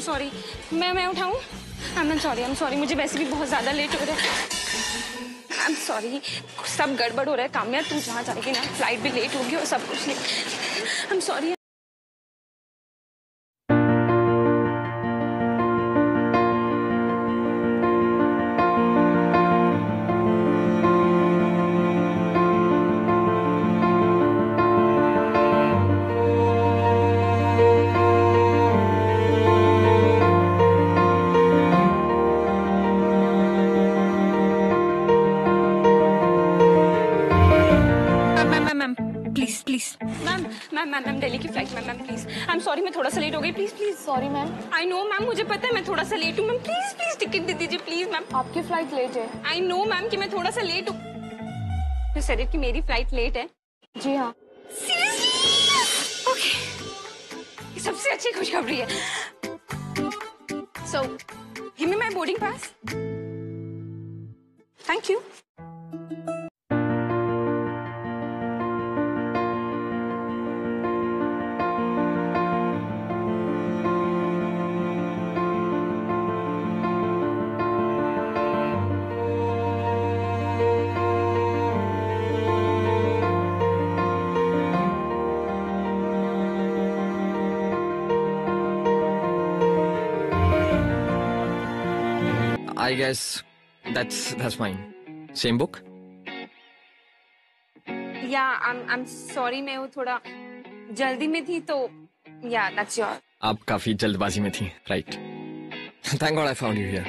Am sorry मैं मैं उठाऊँ? I am sorry I am sorry मुझे वैसे भी बहुत ज़्यादा लेट हो रहा है। आई एम सॉरी सब गड़बड़ हो रहा है कामया तू जहाँ जाएगी ना फ़्लाइट भी लेट होगी और सब कुछ I am sorry sorry ma'am I know ma'am मुझे पता है मैं थोड़ा सा लेट हूँ। मैम प्लीज़ प्लीज़ टिकट दे दीजिए प्लीज़ मैम आपकी फ़्लाइट लेट है। आई नो मैम कि मैं थोड़ा सा लेट हूँ। मैं सर कि मेरी फ़्लाइट लेट है। जी हाँ। ओके सबसे अच्छी खुशखबरी है। So give me my boarding pass thank you I guess that's that's fine. Same book? या आई एम सॉरी मैं वो थोड़ा जल्दी में थी तो या दैट्स योर आप काफी जल्दबाजी में थी right thank God I found you here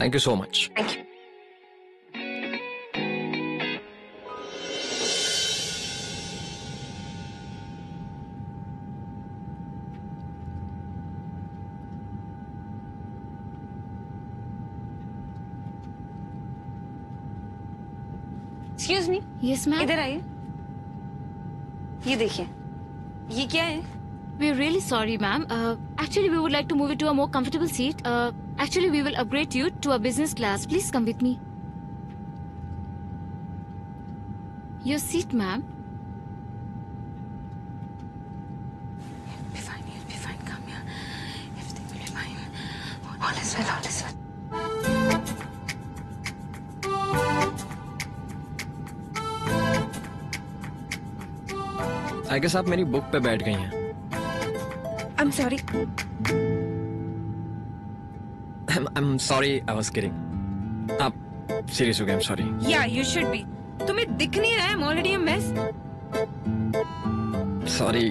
thank you so much thank you excuse me yes ma'am इधर आइए ये देखिए ये क्या है We're really sorry, ma'am. Uh, actually, we would like to move you to a more comfortable seat. Uh, actually, we will upgrade you to a business class. Please come with me. Your seat, ma'am. Be fine, you'll be fine. Come here. Everything will be fine. All is well, all is well. I guess आप मेरी book पे बैठ गई हैं I'm sorry. I am sorry I was kidding आप serious हो गए I am sorry Yeah, you should be. तुम्हें दिख नहीं रहा है I'm already a mess. Sorry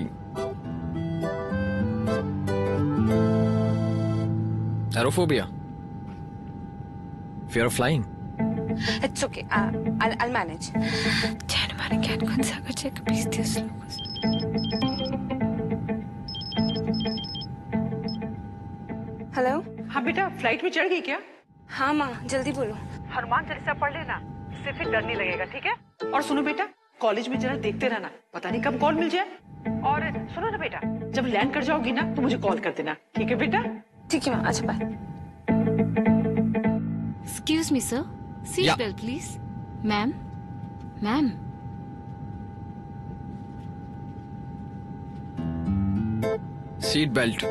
aerophobia fear of flying It's okay. Uh, I'll, I'll manage. चैन हमारे कैट कौन सा कर चेक प्लीज़ दिस हेलो हाँ बेटा फ़्लाइट में चढ़ गई क्या हाँ माँ जल्दी बोलो हनुमान चालीसा पढ़ लेना इससे फिर डर नहीं लगेगा ठीक है और सुनो बेटा कॉलेज में जरा देखते रहना पता नहीं कब कॉल मिल जाए और सुनो ना बेटा जब लैंड कर जाओगी ना तो मुझे कॉल कर देना ठीक है बेटा ठीक है माँ अच्छा bye Excuse me, sir. Seat Yeah. belt, please. Ma'am. Seat belt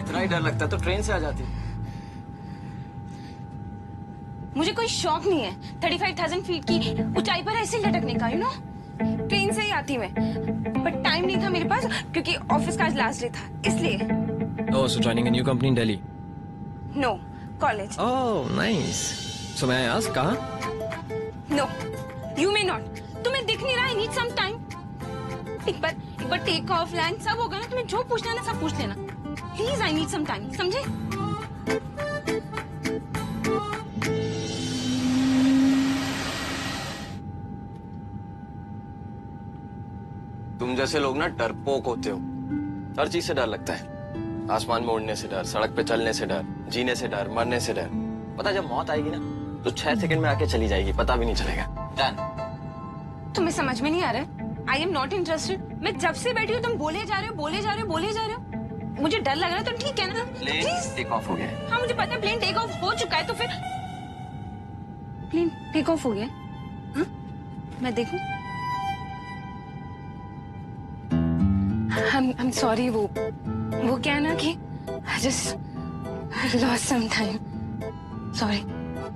इतना ही डर लगता तो ट्रेन से आ जाती। मुझे कोई शौक नहीं है। थर्टी फाइव थाउज़ेंड फीट की ऊंचाई पर ऐसे लटकने का यू नो ट्रेन से ही आती मैं। बट टाइम नहीं था मेरे पास क्योंकि ऑफ़िस का आज लास्ट डे था इसलिए। Oh, so joining a new company in no college Oh, nice. So may I ask कहाँ? नो यू मे नॉट तुम्हें दिख नहीं रहा आई नीड सम टाइम एक बार एक बार टेक ऑफ़ लैंड सब होगा ना तुम्हें जो पूछना है ना सब पूछ लेना. Please I need some time समझे? तुम जैसे लोग ना डरपोक होते हो। हर चीज़ से डर लगता है। आसमान में उड़ने से डर सड़क पे चलने से डर जीने से डर मरने से डर। पता जब मौत आएगी ना तो छह सेकंड में आके चली जाएगी पता भी नहीं चलेगा। डन तुम्हें समझ में नहीं आ रहा है? आई एम नॉट इंटरेस्टेड मैं जब से बैठी हूँ तुम बोले जा रहे हो बोले जा रहे हो बोले जा रहे हो। मुझे डर लग रहा है तो ठीक है ना? प्लेन प्लीज़ टेक ऑफ़ हो गया है। हाँ मुझे पता है प्लेन टेक ऑफ़ हो चुका है तो फिर प्लेन टेक ऑफ़ हो गया हाँ? मैं देखूँ? I'm I'm sorry वो वो क्या है ना कि I just lost some time. Sorry.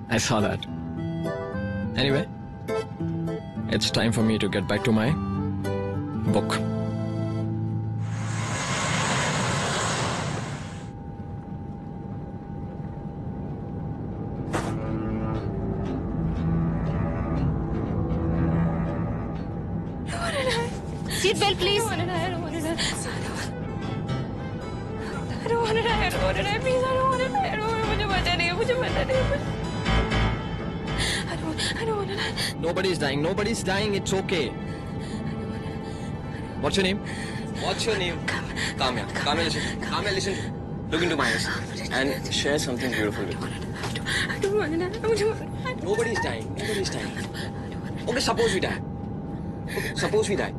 I saw that. Anyway, it's time for me to get back to my book. Nobody's dying. Nobody's dying. It's okay. What's your name? What's your name? Kamya. Kamya, listen. Kamya, listen. Look into my eyes and share something beautiful with me. I don't want to die. मुझे मरना है. Nobody's dying. Nobody's dying. Okay, suppose we die. Okay, suppose we die.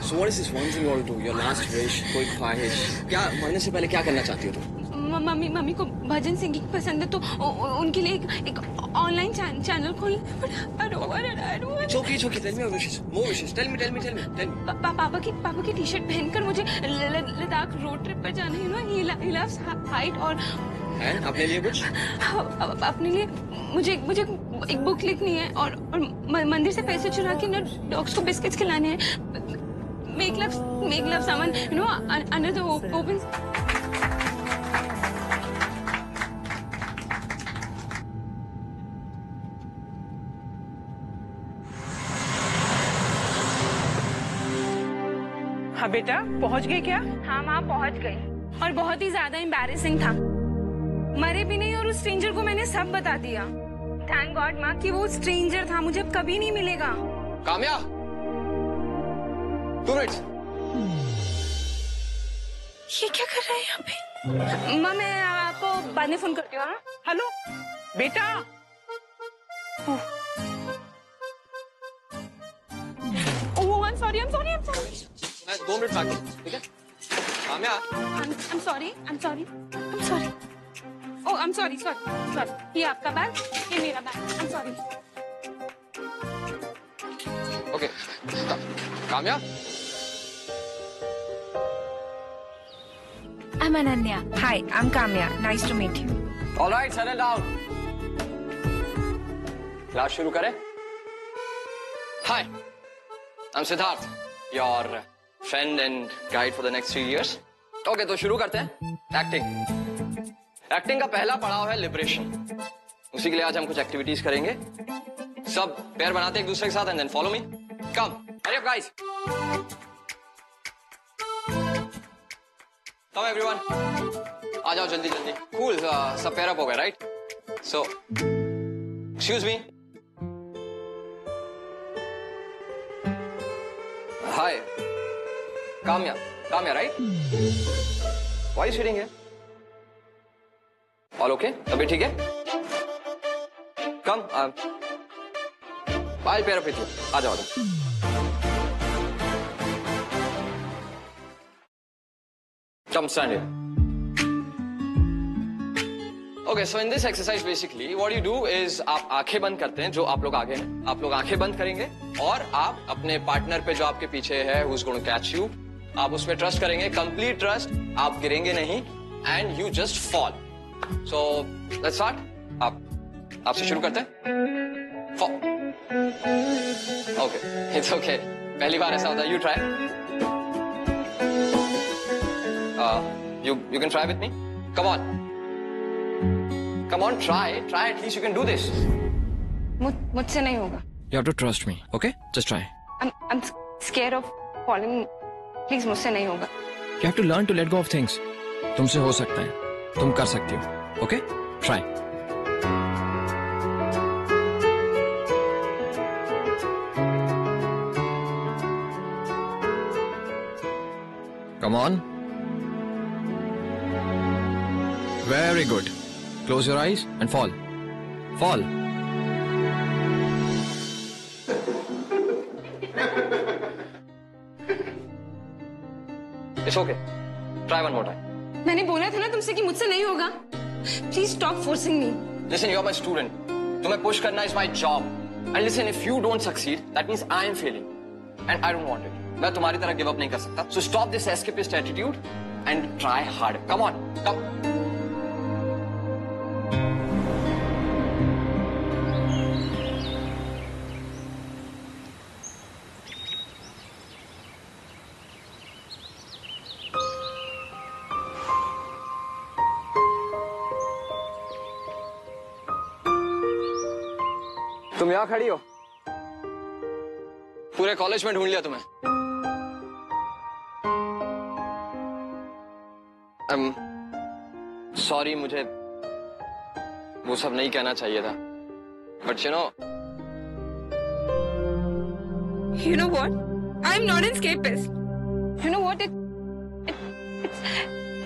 So what is this one thing you want to do? Your last wish, कोई ख्वाहिश? क्या मरने से पहले क्या करना चाहती हो तुम? मम्मी मम्मी को भजन सिंगिंग पसंद है तो उ- उनके लिए एक, एक ऑनलाइन चैनल खोल I don't want to die. I don't want It's okay, it's okay. Tell me your wishes. More wishes. Tell me, tell me, tell me, tell me. पा, पा- पापा की पापा की टी शर्ट पहनकर मुझे लद्दाख रोड ट्रिप पर जाना है ना ही लव्स हाइट और अपने लिए कुछ? अपने लिए मुझे मुझे एक बुक लिखनी है और, और मंदिर से पैसे चुरा के ना डॉग्स को बिस्किट्स खिलाने हैं make love make love someone you know under the open बेटा पहुँच गए क्या? हाँ माँ पहुँच गई। और बहुत ही ज़्यादा एम्बैरेसिंग था। मरे भी नहीं और उस स्ट्रेंजर को मैंने सब बता दिया। थैंक गॉड माँ कि वो स्ट्रेंजर था मुझे अब कभी नहीं मिलेगा। कामया! Two minutes. ये क्या कर रहा है यहाँ पे? माँ मैं आपको बाद में फ़ोन करती हूँ हाँ? हेलो बेटा! Oh, I'm sorry, I'm sorry, I'm sorry. दो मिनट बाकी ठीक है कामया I'm, sorry, I'm sorry, I'm sorry. Oh, I'm sorry, sorry, sorry. ये आपका बैग, ये मेरा bag. I'm sorry. Okay Kamya I'm Ananya. Hi, I'm Kamya. Nice to meet you. All right, settle down. Class शुरू करें? Hi, I'm Siddharth, your friend and guide for the next three years. Okay, तो शुरू करते हैं. Acting acting का पहला पड़ाव है लिबरेशन. उसी के लिए आज हम कुछ एक्टिविटीज़ करेंगे. सब पैर बनाते एक दूसरे के साथ एंड देन फॉलो मी. कम. Up, guys. Come everyone. आ जाओ जल्दी जल्दी कूल cool, uh, सब पेयर अप हो गए right so excuse me hi Kamya Kamya right why sitting है ऑल ओके तभी ठीक है? Come I pair up with you आ जाओ Come, stand here. Okay so in this exercise basically what you do is आप आँखें बंद करते हैं, जो आप लोग आगे हैं। आप लोग आँखें बंद करेंगे और आप अपने पार्टनर पे जो आपके पीछे है गोइंग टू कैच यू आप उस पर ट्रस्ट करेंगे कंप्लीट ट्रस्ट आप गिरेंगे नहीं and you just fall so let's start आप आपसे शुरू करते हैं ओके इट्स ओके पहली बार ऐसा होता है you try you you can try with me come on on, try. Try at least you can do this. मुझ मुझसे नहीं होगा. You have to trust me, okay? Just try. I'm I'm scared of falling. Please मुझसे नहीं होगा। You have to learn to let go of things तुमसे हो सकता है। तुम कर सकती हो। Okay try come on very good close your eyes and fall fall It's okay try one more time मैंने बोला था ना तुमसे कि मुझसे नहीं होगा. Please stop forcing me listen you are my student तुम्हें पुश करना is my job and listen if you don't succeed that means I am failing and I don't want it मैं तुम्हारी तरह गिव अप नहीं कर सकता। So stop this escapist attitude and try hard come on come तुम यहाँ खड़ी हो? पूरे कॉलेज में ढूंढ लिया तुम्हें। Um, सॉरी मुझे वो सब नहीं कहना चाहिए था। But you know you know what I am not in escape you know what it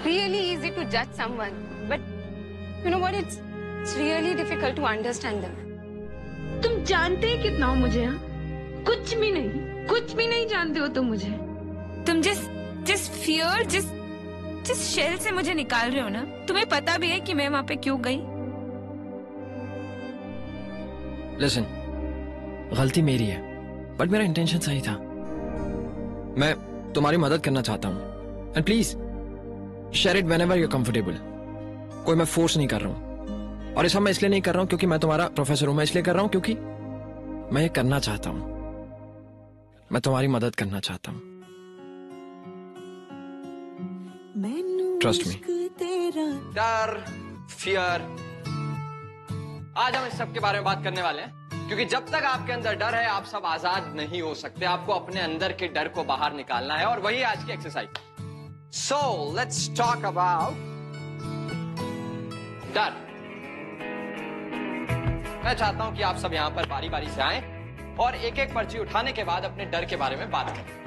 really easy to जज someone but you know what it's really difficult to understand them तुम जानते ही कितना हो मुझे हाँ? कुछ भी नहीं, कुछ भी नहीं जानते हो तुम मुझे। तुम जिस जिस फियर जिस जिस शेल से मुझे निकाल रहे हो ना, तुम्हें पता भी है कि मैं वहाँ पे क्यों गई? लिसन गलती मेरी है बट मेरा इंटेंशन सही था। मैं तुम्हारी मदद करना चाहता हूँ and please share it whenever you're comfortable कोई मैं फोर्स नहीं कर रहा हूँ। और ये सब मैं इसलिए नहीं कर रहा हूँ क्योंकि मैं तुम्हारा प्रोफेसर हूँ। मैं इसलिए कर रहा हूँ क्योंकि मैं ये करना चाहता हूँ। मैं तुम्हारी मदद करना चाहता हूँ। ट्रस्ट मी डर फियर आज हम इस सब के बारे में बात करने वाले हैं क्योंकि जब तक आपके अंदर डर है आप सब आज़ाद नहीं हो सकते। आपको अपने अंदर के डर को बाहर निकालना है और वही आज की exercise so let's talk about डर। मैं चाहता हूँ कि आप सब यहाँ पर बारी बारी से आए और एक एक पर्ची उठाने के बाद अपने डर के बारे में बात करें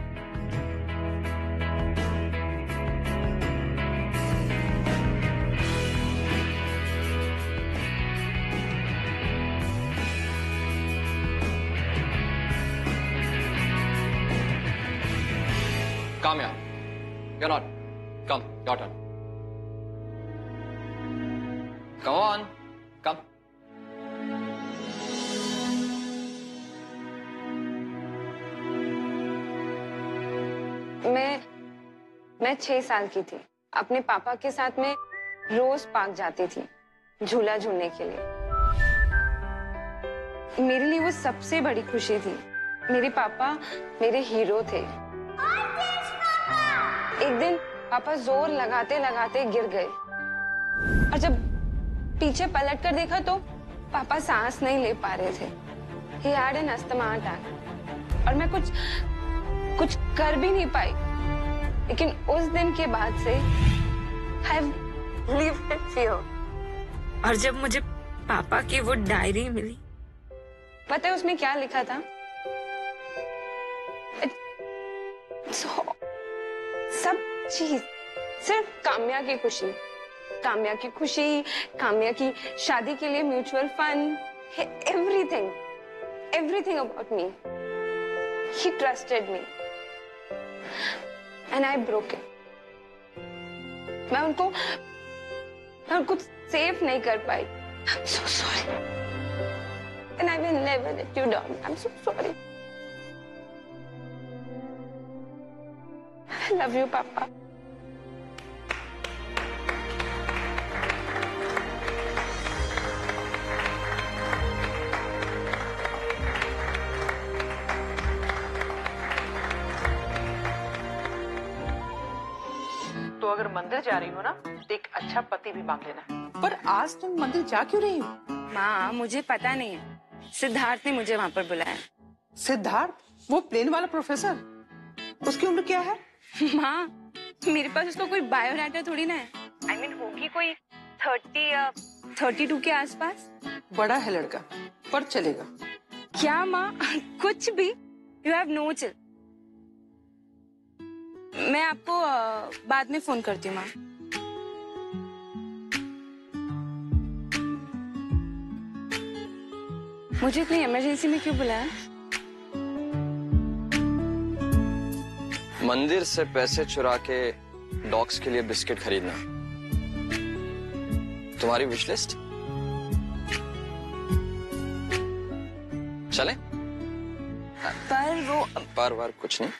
Kamya, you're not. Come, your turn. Come on, मैं छह साल की थी। अपने पापा के साथ में रोज पार्क जाती थी, झूला झूलने के लिए। मेरे लिए वो सबसे बड़ी खुशी थी। मेरे पापा मेरे हीरो थे। एक दिन पापा ज़ोर लगाते लगाते गिर गए। और जब पीछे पलट कर देखा तो पापा सांस नहीं ले पा रहे थे। He had an asthma attack और मैं कुछ कुछ कर भी नहीं पाई। लेकिन उस दिन के बाद से आई लिव्ड इन फियर और जब मुझे पापा की वो डायरी मिली। पता है उसमें क्या लिखा था? सब चीज़ सिर्फ़ काम्या की खुशी। काम्या की खुशी काम्या की शादी के लिए mutual fund everything everything about me he trusted me and I broke मैं उनको मैं उनको सेफ़ नहीं कर पाई I'm so sorry. And I will never let you down. I'm so sorry. I love you, Papa. अगर मंदिर जा रही हो ना तो एक अच्छा पति भी मांग लेना। पर आज तुम मंदिर जा क्यों रही हो? माँ मुझे पता नहीं है। सिद्धार्थ ने मुझे वहाँ पर बुलाया। सिद्धार्थ? वो प्लेन वाला प्रोफेसर? उसकी उम्र क्या है? माँ मेरे पास उसका कोई बायोडाटा थोड़ी ना है। आई I मीन mean, होगी कोई थर्टी या थर्टी टू के आसपास। बड़ा है लड़का पर चलेगा। क्या माँ? कुछ भी। यू हैव नो चिल मैं आपको बाद में फ़ोन करती हूँ माँ। मुझे इतनी इमरजेंसी में क्यों बुलाया? मंदिर से पैसे चुरा के डॉग्स के लिए बिस्किट खरीदना। तुम्हारी विश लिस्ट चले। पर वो पर वार कुछ नहीं।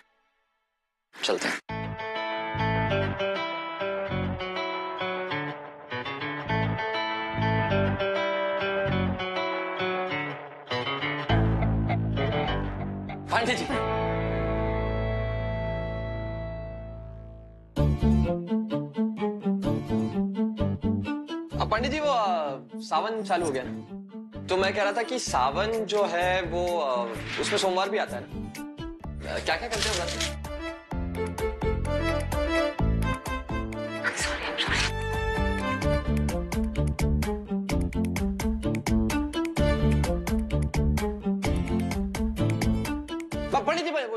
चलते हैं। अब पंडित जी, वो सावन चालू हो गया ना। तो मैं कह रहा था कि सावन जो है, वो उसमें सोमवार भी आता है ना। क्या क्या करते हो व्रत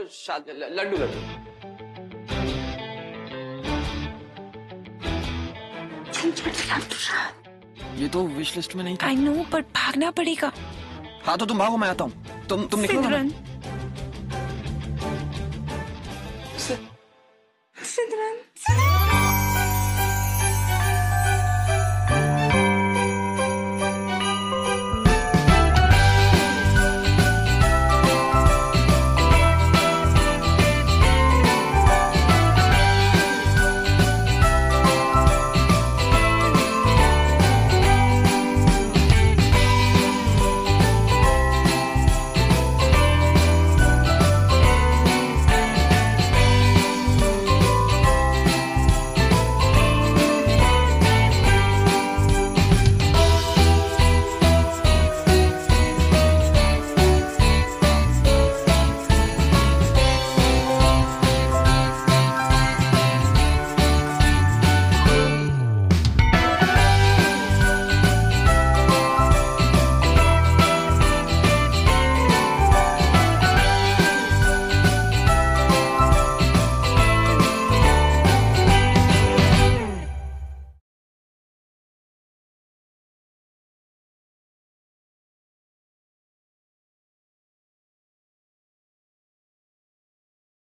लड्डू लड्डू। ये तो विश लिस्ट में नहीं था। आई नो पर भागना पड़ेगा। हाँ तो तुम भागो मैं आता हूँ। तुम तुम निकलो ना